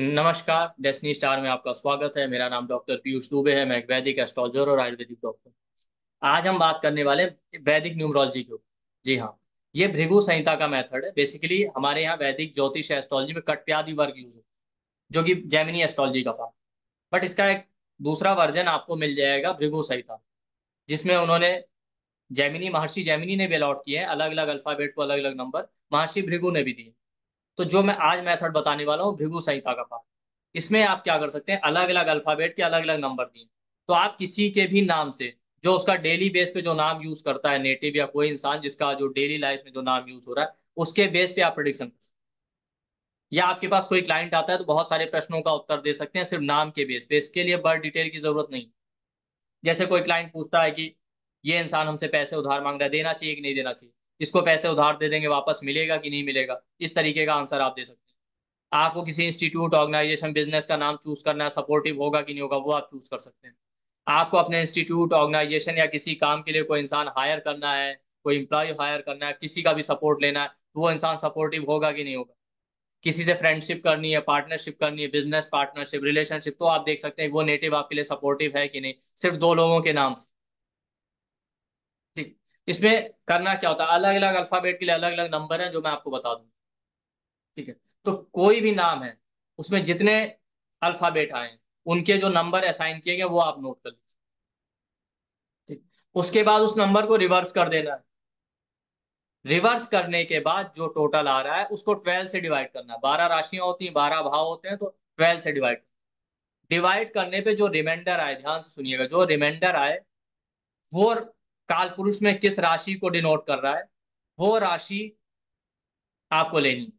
नमस्कार डेस्नी स्टार में आपका स्वागत है। मेरा नाम डॉक्टर पीयूष दुबे है। मैं एक वैदिक एस्ट्रोलॉजर और आयुर्वेदिक डॉक्टर आज हम बात करने वाले वैदिक न्यूमरोलॉजी के ऊपर जी हाँ ये भृगु संहिता का मेथड है। बेसिकली हमारे यहाँ वैदिक, ज्योतिष एस्ट्रोलॉजी में कट्यादि वर्ग यूज़ होता है, जो कि जैमिनी एस्ट्रोलॉजी का पार्ट बट इसका एक दूसरा वर्जन आपको मिल जाएगा भृगु संहिता जिसमें उन्होंने जैमिनी महर्षि जैमिनी ने भी अलॉट किए हैं। अलग अलग अल्फ़ाबेट को अलग अलग नंबर महर्षि भृगु ने भी दिए। तो जो मैं आज मेथड बताने वाला हूँ, भृगु संहिता का पार्ट इसमें आप क्या कर सकते हैं अलग अलग अल्फ़ाबेट के अलग अलग नंबर दिए। तो आप किसी के भी नाम से, जो उसका डेली बेस पे जो नाम यूज़ करता है नेटिव या कोई इंसान जिसका जो डेली लाइफ में जो नाम यूज़ हो रहा है, उसके बेस पे आप प्रोडिक्शन कर सकते हैं। या आपके पास कोई क्लाइंट आता है तो बहुत सारे प्रश्नों का उत्तर दे सकते हैं, सिर्फ़ नाम के बेस पे। इसके लिए बर्थ डिटेल की ज़रूरत नहीं जैसे कोई क्लाइंट पूछता है कि, ये इंसान हमसे पैसे उधार मांग रहा है, देना चाहिए कि नहीं देना चाहिए? इसको पैसे उधार दे देंगे, वापस मिलेगा कि नहीं मिलेगा? इस तरीके का आंसर आप दे सकते हैं। आपको किसी इंस्टीट्यूट ऑर्गेनाइजेशन बिज़नेस का नाम चूज़ करना है सपोर्टिव होगा कि नहीं होगा, वो आप चूज़ कर सकते हैं। आपको अपने इंस्टीट्यूट ऑर्गेनाइजेशन या किसी काम के लिए कोई इंसान हायर करना है, कोई इंप्लॉय हायर करना है, किसी का भी सपोर्ट लेना है तो वो इंसान सपोर्टिव होगा कि नहीं होगा? किसी से फ्रेंडशिप करनी है पार्टनरशिप करनी है बिज़नेस पार्टनरशिप रिलेशनशिप तो आप देख सकते हैं वो नेटिव आपके लिए सपोर्टिव है कि नहीं, सिर्फ़ दो लोगों के नाम से। इसमें करना क्या होता है? अलग अलग अल्फ़ाबेट के लिए अलग अलग नंबर है जो मैं आपको बता दूँ। ठीक है? तो कोई भी नाम है, उसमें जितने अल्फ़ाबेट आए, उनके जो नंबर असाइन किए गए, वो आप नोट कर लीजिए। ठीक? उसके बाद उस नंबर को रिवर्स कर देना है। रिवर्स करने के बाद जो टोटल आ रहा है, उसको ट्वेल्व से डिवाइड करना है। बारह राशियाँ होती हैं, बारह भाव होते हैं तो ट्वेल्व से डिवाइड डिवाइड करने पे जो रिमाइंडर आए, ध्यान से सुनिएगा, जो रिमाइंडर आए, वो काल पुरुष में किस राशि को डिनोट कर रहा है? वो राशि आपको लेनी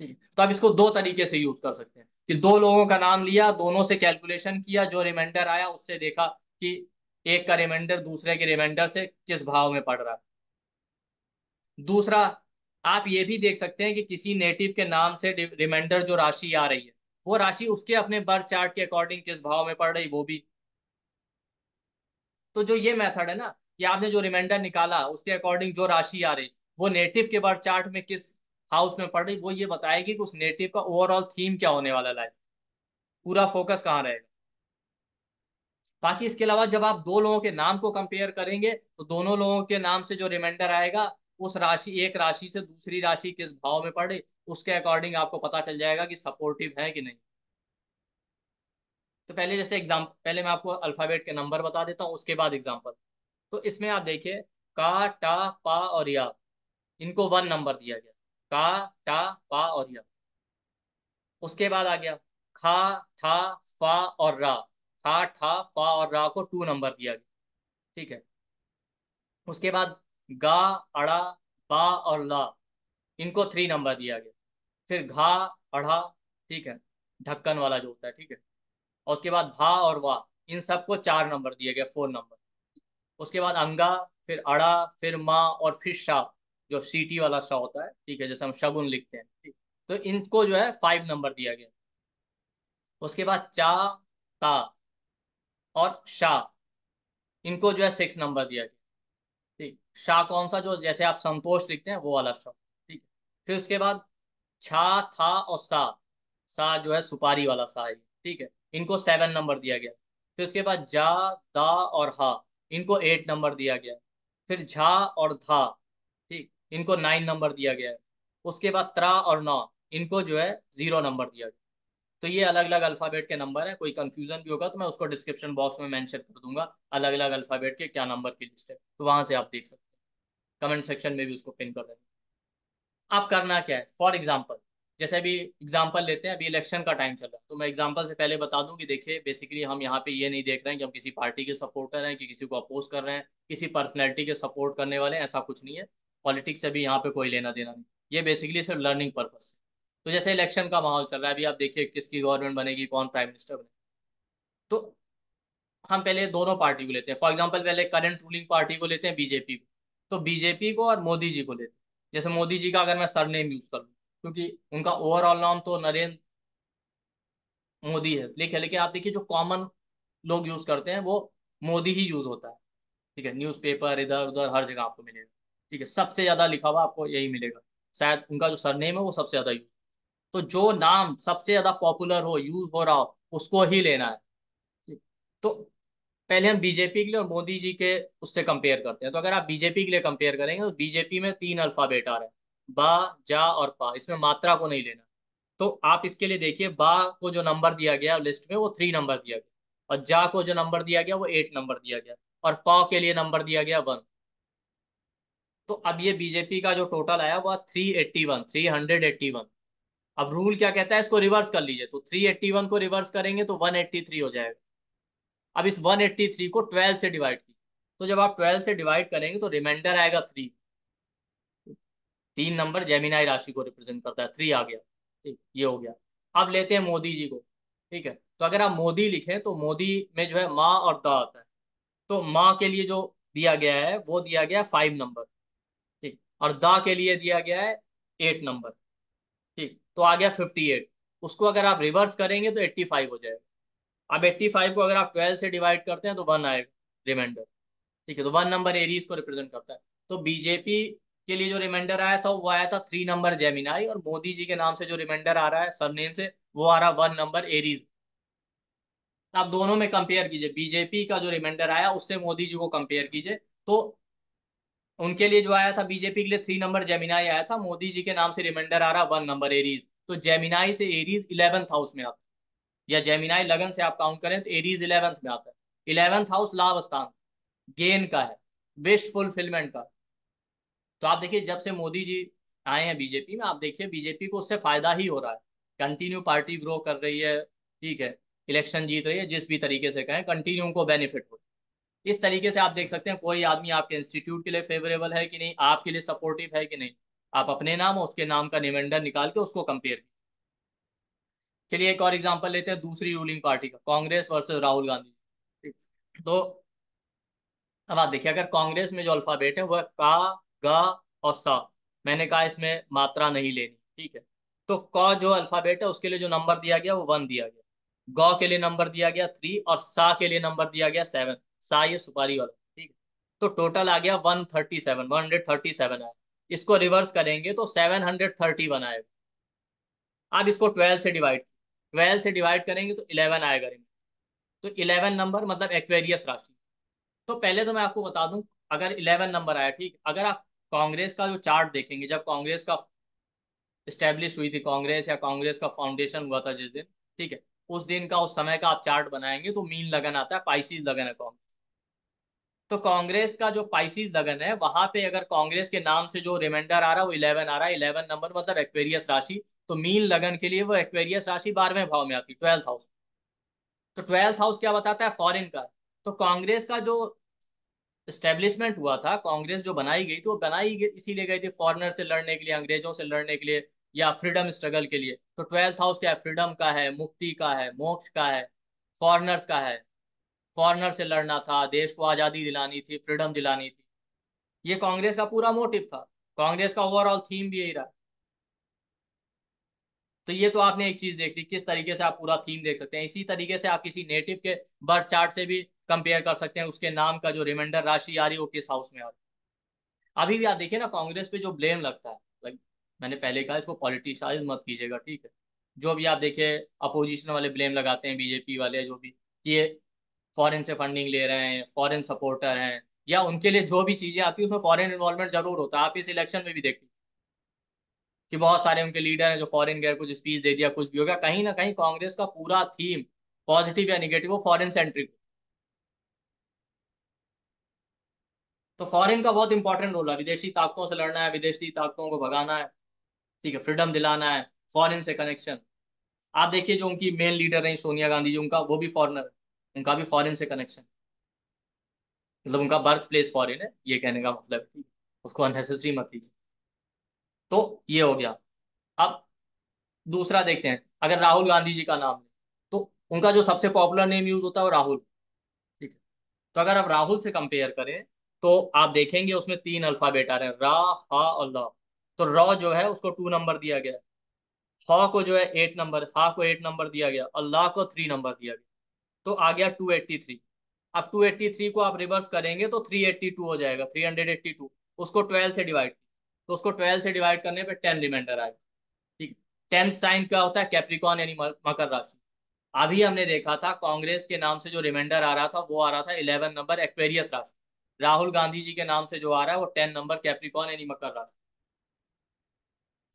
ठीक है तो आप इसको दो तरीके से यूज़ कर सकते हैं। कि दो लोगों का नाम लिया, दोनों से कैलकुलेशन किया, जो रिमाइंडर आया, उससे देखा कि एक का रिमाइंडर दूसरे के रिमाइंडर से किस भाव में पड़ रहा है। दूसरा, आप ये भी देख सकते हैं कि किसी नेटिव के नाम से रिमाइंडर जो राशि आ रही है, वो राशि उसके अपने बर्थ चार्ट के अकॉर्डिंग किस भाव में पड़ रही, वो भी तो जो ये मेथड है ना कि आपने जो रिमाइंडर निकाला, उसके अकॉर्डिंग जो राशि आ रही, वो नेटिव के बर्थ चार्ट में किस हाउस में पड़ रही, वो ये बताएगी कि उस नेटिव का ओवरऑल थीम क्या होने वाला लाइफ पूरा फोकस कहाँ रहेगा? बाकी इसके अलावा जब आप दो लोगों के नाम को कंपेयर करेंगे तो दोनों लोगों के नाम से जो रिमाइंडर आएगा, उस राशि, एक राशि से दूसरी राशि किस भाव में पड़ उसके अकॉर्डिंग आपको पता चल जाएगा कि सपोर्टिव है कि नहीं। तो पहले जैसे एग्ज़ाम पहले मैं आपको अल्फ़ाबेट के नंबर बता देता हूँ, उसके बाद एग्ज़ाम्पल तो इसमें आप देखिए, का, टा, पा और या. इनको वन नंबर दिया गया. का, टा, पा और या. उसके बाद आ गया, खा ठा फा और रा. खा ठा फा और रा को टू नंबर दिया गया. ठीक है? उसके बाद गा, अड़ा, बा और ला. इनको थ्री नंबर दिया गया. फिर घा, अढ़ा. ठीक है? ढक्कन वाला जो होता है, ठीक है? और उसके बाद भा और वाह इन सबको चार नंबर दिए गए, फोर नंबर। उसके बाद अंगा, फिर अड़ा, फिर माँ और फिर शाह जो सीटी वाला शाह होता है, ठीक है, जैसे हम शगुन लिखते हैं, ठीक। तो इनको जो है फाइव नंबर दिया गया। उसके बाद चा, ता और शाह इनको जो है सिक्स नंबर दिया गया, ठीक। शाह कौन सा, जो जैसे आप संतोष लिखते हैं, वो वाला शाह ठीक। फिर उसके बाद छा, था और सा सा जो है सुपारी वाला सा है, ठीक है। इनको सेवन नंबर दिया गया। फिर उसके बाद जा, दा और हा, इनको एट नंबर दिया गया। फिर झा और धा, ठीक, इनको नाइन नंबर दिया गया है। उसके बाद त्रा और नौ, इनको जो है ज़ीरो नंबर दिया गया। तो ये अलग अलग अल्फ़ाबेट के नंबर है, कोई कंफ्यूजन भी होगा तो मैं उसको डिस्क्रिप्शन बॉक्स में मेंशन कर दूँगा अलग अलग अल्फ़ाबेट के क्या नंबर की लिस्ट है। तो वहाँ से आप देख सकते हैं। कमेंट सेक्शन में भी उसको पिन कर देंगे आप करना क्या है? फॉर एग्ज़ाम्पल जैसे अभी एग्ज़ाम्पल लेते हैं, अभी इलेक्शन का टाइम चल रहा है। तो मैं एग्ज़ाम्पल से पहले बता दूँ कि देखिए बेसिकली हम यहाँ पे ये नहीं देख रहे हैं कि हम किसी पार्टी के सपोर्टर हैं, कि किसी को अपोज कर रहे हैं, किसी पर्सनैलिटी के सपोर्ट करने वाले हैं, ऐसा कुछ नहीं है। पॉलिटिक्स से भी यहाँ पे कोई लेना देना नहीं। ये बेसिकली सिर्फ़ लर्निंग पर्पज से तो जैसे इलेक्शन का माहौल चल रहा है, अभी आप देखिए किसकी गवर्नमेंट बनेगी, कौन प्राइम मिनिस्टर बने तो हम पहले दोनों पार्टी को लेते हैं। फॉर एग्ज़ाम्पल पहले करंट रूलिंग पार्टी को लेते हैं बीजेपी को। तो बीजेपी को और मोदी जी को लेते हैं। जैसे मोदी जी का अगर मैं सरनेम यूज़ कर क्योंकि उनका ओवरऑल नाम तो नरेंद्र मोदी है। लेकिन लेकिन आप देखिए जो कॉमन लोग यूज़ करते हैं, वो मोदी ही यूज़ होता है। ठीक है न्यूज़पेपर इधर उधर हर जगह आपको मिलेगा। ठीक है, सबसे ज़्यादा लिखा हुआ आपको यही मिलेगा। शायद उनका जो सरनेम है, वो सबसे ज़्यादा यूज़ तो जो नाम सबसे ज़्यादा पॉपुलर हो यूज़ हो रहा हो, उसको ही लेना है। तो पहले हम बीजेपी के लिए और मोदी जी के उससे कंपेयर करते हैं। तो अगर आप बीजेपी के लिए कंपेयर करेंगे तो बीजेपी में तीन अल्फ़ाबेट आ रहे हैं। बा, जा और पा, इसमें मात्रा को नहीं लेना। तो आप इसके लिए देखिए, बा को जो नंबर दिया गया लिस्ट में, वो थ्री नंबर दिया गया। और जा को जो नंबर दिया गया, वो एट नंबर दिया गया। और पा के लिए नंबर दिया गया वन तो अब ये बीजेपी का जो टोटल आया, वो three eighty one three hundred eighty one अब रूल क्या कहता है? इसको रिवर्स कर लीजिए। तो थ्री एट्टी वन को रिवर्स करेंगे तो वन एट्टी थ्री हो जाएगा। अब इस वन एट्टी थ्री को ट्वेल्व से डिवाइड की तो जब आप ट्वेल्व से डिवाइड करेंगे तो रिमाइंडर आएगा थ्री तीन नंबर जेमिनाई राशि को रिप्रेजेंट करता है थ्री आ गया, ठीक, ये हो गया। अब लेते हैं मोदी जी को, ठीक है? तो अगर आप मोदी लिखें तो मोदी में जो है माँ और द आता है। तो माँ के लिए जो दिया गया है, वो दिया गया है फाइव नंबर, ठीक, और द के लिए दिया गया है एट नंबर, ठीक तो आ गया फिफ्टी एट उसको अगर आप रिवर्स करेंगे तो एट्टी फाइव हो जाएगा। अब एट्टी फाइव को अगर आप ट्वेल्व से डिवाइड करते हैं तो वन आएगा रिमाइंडर ठीक है? तो वन नंबर एरीज को रिप्रेजेंट करता है। तो बीजेपी के लिए जो रिमाइंडर आया था, वो आया था थ्री नंबर जेमिनाई और मोदी जी के नाम से जो रिमाइंडर आ रहा है सरनेम से, वो आ रहा वन नंबर एरीज आप दोनों में कंपेयर कीजिए बीजेपी का जो रिमाइंडर आया, उससे मोदी जी को कंपेयर कीजिए तो उनके लिए जो आया था बीजेपी के लिए थ्री नंबर जेमिनाई आया था, मोदी जी के नाम से रिमाइंडर आ रहा वन नंबर एरीज तो जेमिनाई से एरीज इलेवंथ हाउस में आता है. या जेमिनाई लगन से आप काउंट करें तो एरीज इलेवंथ में आता है. इलेवेंथ हाउस लाभ स्थान गेन का है विश फुलफिलमेंट का. तो आप देखिए, जब से मोदी जी आए हैं बीजेपी में, आप देखिए बीजेपी को उससे फ़ायदा ही हो रहा है। कंटिन्यू पार्टी ग्रो कर रही है, ठीक है इलेक्शन जीत रही है, जिस भी तरीके से कहें कंटिन्यू उनको बेनिफिट हो। इस तरीके से आप देख सकते हैं, कोई आदमी आपके इंस्टीट्यूट के लिए फेवरेबल है कि नहीं, आपके लिए सपोर्टिव है कि नहीं, आप अपने नाम और उसके नाम का रिमाइंडर निकाल के उसको कंपेयर चलिए, एक और एग्जांपल लेते हैं, दूसरी रूलिंग पार्टी का, कांग्रेस वर्सेस राहुल गांधी। तो अब आप देखिए, अगर कांग्रेस में जो अल्फ़ाबेट है, वह का गा और सा। मैंने कहा इसमें मात्रा नहीं लेनी, ठीक है? तो क जो अल्फ़ाबेट है, उसके लिए जो नंबर दिया गया, वो वन दिया गया। गौ के लिए नंबर दिया गया थ्री और सा के लिए नंबर दिया गया सेवन सा ये सुपारी वाला, ठीक है? तो टोटल आ गया one thirty seven one hundred thirty seven आया। इसको रिवर्स करेंगे तो सेवन हंड्रेड थर्टी वन आएगा। अब इसको ट्वेल्व से डिवाइड ट्वेल्व से डिवाइड करेंगे तो इलेवन आएगा तो इलेवन नंबर मतलब एक्वेरियस राशि। तो पहले तो मैं आपको बता दूँ, अगर इलेवन नंबर आया, ठीक अगर आप कांग्रेस का जो चार्ट देखेंगे, जब कांग्रेस का स्टैब्लिश हुई थी कांग्रेस या कांग्रेस का फाउंडेशन हुआ था जिस दिन, ठीक है, उस दिन का, उस समय का आप चार्ट बनाएँगे तो मीन लगन आता है पाइसिस लगन है कांग्रेस। तो कांग्रेस का जो पाइसिस लगन है, वहाँ पे अगर कांग्रेस के नाम से जो रिमाइंडर आ रहा है, वो इलेवन आ रहा है इलेवन नंबर मतलब एक्वेरियस राशि तो मीन लगन के लिए वो एक्वेरियस राशि बारहवें भाव में आती है ट्वेल्थ हाउस तो ट्वेल्थ हाउस क्या बताता है? फॉरेन का तो कांग्रेस का जो स्टेब्लिशमेंट हुआ था, कांग्रेस जो बनाई गई तो बनाई गई, इसीलिए गई थी फॉरनर से लड़ने के लिए, अंग्रेज़ों से लड़ने के लिए, या फ्रीडम स्ट्रगल के लिए। तो ट्वेल्थ हाउस क्या फ्रीडम का है, मुक्ति का है, मोक्ष का है फॉरनर्स का है। फॉरनर से लड़ना था, देश को आज़ादी दिलानी थी फ्रीडम दिलानी थी। ये कांग्रेस का पूरा मोटिव था। कांग्रेस का ओवरऑल थीम भी यही रहा। तो ये तो आपने एक चीज़ देख ली किस तरीके से आप पूरा थीम देख सकते हैं। इसी तरीके से आप किसी नेटिव के बर्थ चार्ट से भी कंपेयर कर सकते हैं उसके नाम का जो रिमाइंडर राशि आ रही है वो किस हाउस में आ रही है। अभी भी आप देखिए ना, कांग्रेस पे जो ब्लेम लगता है लाइक मैंने पहले कहा इसको पॉलिटिसाइज मत कीजिएगा, ठीक है। जो भी आप देखिए अपोजिशन वाले ब्लेम लगाते हैं बीजेपी वाले, जो भी, कि ये फॉरेन से फंडिंग ले रहे हैं फॉरेन सपोर्टर हैं, या उनके लिए जो भी चीज़ें आती है, उसमें फॉरेन इन्वॉल्वमेंट ज़रूर होता है। आप इस इलेक्शन में भी देखिए कि बहुत सारे उनके लीडर हैं जो फॉरेन गए, कुछ स्पीच दे दिया, कुछ भी हो गया, कहीं ना कहीं कांग्रेस का पूरा थीम पॉजिटिव या निगेटिव वो फॉरेन सेंट्रिक तो फॉरेन का बहुत इंपॉर्टेंट रोल है। विदेशी ताकतों से लड़ना है, विदेशी ताकतों को भगाना है, ठीक है फ्रीडम दिलाना है फॉरेन से कनेक्शन आप देखिए जो उनकी मेन लीडर है सोनिया गांधी जी, उनका वो भी फॉरनर है। उनका भी फॉरेन से कनेक्शन मतलब उनका बर्थ प्लेस फॉरेन है, ये कहने का मतलब उसको अननेसेसरी मत लीजिए। तो ये हो गया। अब दूसरा देखते हैं, अगर राहुल गांधी जी का नाम है तो उनका जो सबसे पॉपुलर नेम यूज़ होता है वो राहुल, ठीक है। तो अगर आप राहुल से कंपेयर करें तो आप देखेंगे उसमें तीन अल्फ़ाबेट आ रहे हैं, रा, हा और ला। तो रॉ जो है, उसको टू नंबर दिया गया। हा को जो है एट नंबर हा को एट नंबर दिया गया और ला को थ्री नंबर दिया गया। तो आ गया टू एट्टी थ्री अब टू एट्टी थ्री को आप रिवर्स करेंगे तो थ्री एट्टी टू हो जाएगा थ्री हंड्रेड एट्टी टू उसको ट्वेल्व से डिवाइड तो उसको ट्वेल्व से डिवाइड करने पर टेन रिमाइंडर आएगा। ठीक टेंथ साइन क्या होता है? कैप्रिकॉन यानी मकर राशि। अभी हमने देखा था, कांग्रेस के नाम से जो रिमाइंडर आ रहा था, वो आ रहा था इलेवन नंबर एक्वेरियस राशि। राहुल गांधी जी के नाम से जो आ रहा है, वो टेन नंबर कैप्रिकॉन यानी मकर राशि।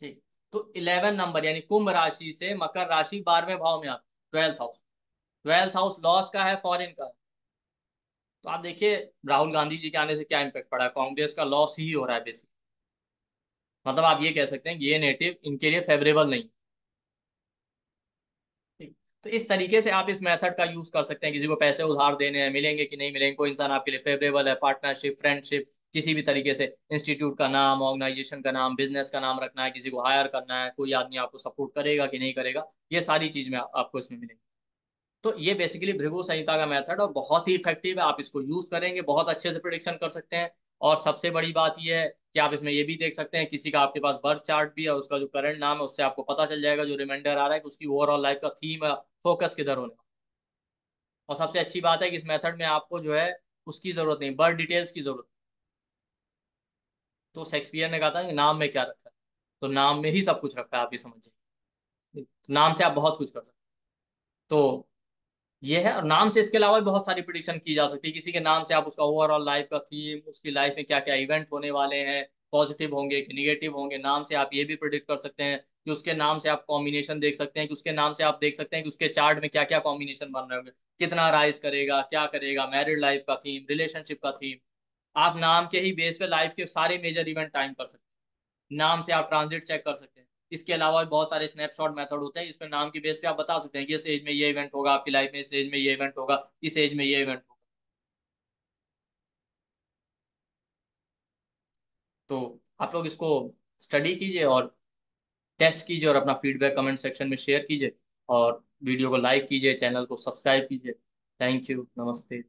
ठीक तो इलेवन नंबर यानी कुंभ राशि से मकर राशि बारहवें भाव में आता twelfth house twelfth house loss का है फॉरेन का। तो आप देखिए, राहुल गांधी जी के आने से क्या इम्पेक्ट पड़ा? है कांग्रेस का लॉस ही हो रहा है बेसिक मतलब आप ये कह सकते हैं, ये नेटिव इनके लिए फेवरेबल नहीं। तो इस तरीके से आप इस मेथड का यूज़ कर सकते हैं। किसी को पैसे उधार देने हैं, मिलेंगे कि नहीं मिलेंगे, कोई इंसान आपके लिए फेवरेबल है पार्टनरशिप फ्रेंडशिप किसी भी तरीके से इंस्टीट्यूट का नाम ऑर्गेनाइजेशन का नाम बिज़नेस का नाम रखना है, किसी को हायर करना है, कोई आदमी आपको सपोर्ट करेगा कि नहीं करेगा, ये सारी चीज़ में आपको इसमें मिलेंगी। तो ये बेसिकली भृगु संहिता का मेथड और बहुत ही इफ़ेक्टिव है। आप इसको यूज़ करेंगे, बहुत अच्छे से प्रोडिक्शन कर सकते हैं। और सबसे बड़ी बात यह है कि आप इसमें ये भी देख सकते हैं, किसी का आपके पास बर्थ चार्ट भी है, उसका जो करंट नाम है, उससे आपको पता चल जाएगा, जो रिमाइंडर आ रहा है, कि उसकी ओवरऑल लाइफ का थीम है फोकस किधर होने और सबसे अच्छी बात है कि इस मेथड में आपको जो है, उसकी ज़रूरत नहीं बर्थ डिटेल्स की ज़रूरत तो शेक्सपियर ने कहा था कि नाम में क्या रखा है? तो नाम में ही सब कुछ रखा है, आप ये समझिए नाम से आप बहुत कुछ कर सकते तो ये है, और नाम से इसके अलावा बहुत सारी प्रिडिक्शन की जा सकती है। किसी के नाम से आप उसका ओवरऑल लाइफ का थीम उसकी लाइफ में क्या क्या इवेंट होने वाले हैं पॉजिटिव होंगे कि निगेटिव होंगे, नाम से आप ये भी प्रिडिक्ट कर सकते हैं कि उसके नाम से आप कॉम्बिनेशन देख सकते हैं, कि उसके नाम से आप देख सकते हैं कि उसके चार्ट में क्या क्या कॉम्बिनेशन बन रहे होंगे। कितना राइज करेगा, क्या करेगा मैरिड लाइफ का थीम रिलेशनशिप का थीम आप नाम के ही बेस पे लाइफ के सारे मेजर इवेंट टाइम कर सकते हैं। नाम से आप ट्रांजिट चेक कर सकते हैं। इसके अलावा बहुत सारे स्नैपशॉट मेथड होते हैं इसमें नाम के बेस पे आप बता सकते हैं कि इस एज में ये इवेंट होगा, आपकी लाइफ में इस एज में ये इवेंट होगा, इस एज में ये इवेंट होगा। तो आप लोग इसको स्टडी कीजिए और टेस्ट कीजिए और अपना फीडबैक कमेंट सेक्शन में शेयर कीजिए और वीडियो को लाइक कीजिए चैनल को सब्सक्राइब कीजिए। थैंक यू नमस्ते